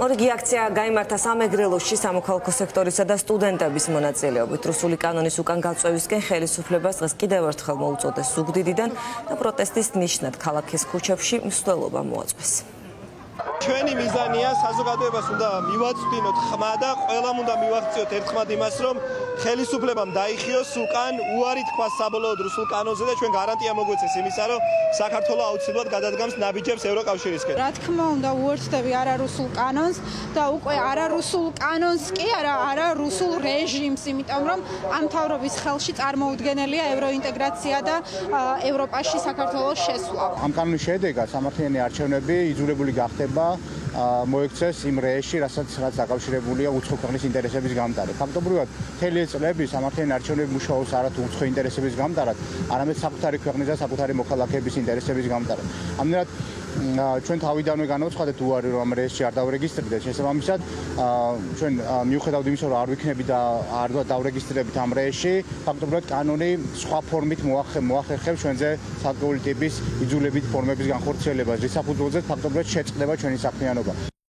მორიგი აქცია გამართა სამეგრელოში სამოქალაქო სექტორისა და სტუდენტების მონაწილეობით. რუსული კანონის უკან გაწევისკენ ხელისუფლებას დღეს კიდევ ერთხელ მოუწოდეს ზუგდიდიდან და პროტესტის ნიშნად ქალაქის ქუჩებში მსვლელობა მოაწყვეს. ჩვენი მიზანია საზოგადოებას უნდა მივაწვდინოთ ხმა და ყველამ უნდა მივახციოთ ერთხმად იმას რომ ხელისუფლებამ დაიხიოს უკან უარი თქვა საბოლოოდ რუსულ კანონზე და ჩვენ გარანტია მოგვეცეს იმისა რომ საქართველოს აუცილებლად გადადგამს ნაბიჯებს ევროკავშირისკენ. რა თქმა უნდა უერთდები არა რუსულ კანონს და უკვე არა რუსულ კანონს კი არა არა რუსულ რეჟიმს იმიტომ რომ ამ თავრობის ხელში წარმოუდგენელია ევროინტეგრაცია და ევროპაში საქართველოს შესვლა. ამ კანონის შედეგად სამართლიანი არჩევნები იძულებული გახდება მოექცეს იმ რეჟიმში, რასაც რაც დაკავშირებულია უცხო ქვეყნის ინტერესების გამტარად. ფაქტობრივად, მთელი წლები სამართლიანი არჩევნები მუშაობს არა თუ უცხო ინტერესების გამტარად, არამედ საკუთარი ქვეყნის და საკუთარი მოქალაქეების ინტერესების გამტარად. ამიტომ ჩვენ თავიდანვე განვცხადეთ უარი რომ ამ რეჟიმში არ დავრეგისტრირდეს შესაბამისად ჩვენ მიუხედავად იმისა რომ არ ვიქნები და არ დავრეგისტრირებით ამ რეჟიმში ფაქტობრივად კანონი სხვა ფორმით მოახერხებს ჩვენზე საკუთარი ტიპის იძულებით ფორმების განხორციელებას. რის საფუძველზე ფაქტობრივად შეწყდება ჩვენი საქმიანობა